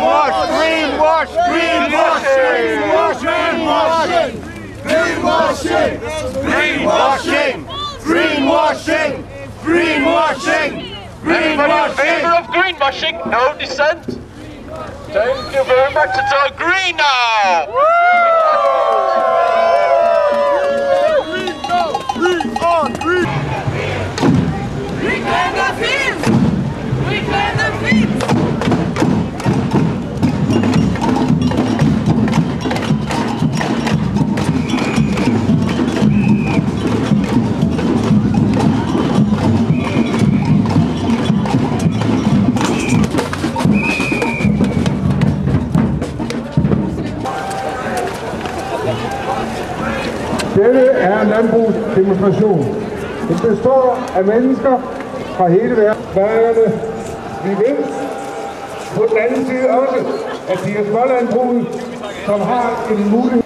Greenwash! Greenwashing! Greenwashing! Greenwashing! Greenwashing! Greenwashing! Anybody in favour of greenwashing? No dissent? Thank you very much. It's all green now! Reclaim Dette er en landbrugsdemonstration. Den består af mennesker fra hele verden. Færøerne, vi ved på den anden side også, at det er smålandbruget, som har en mulighed